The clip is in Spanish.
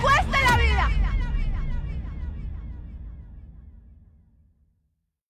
cuesta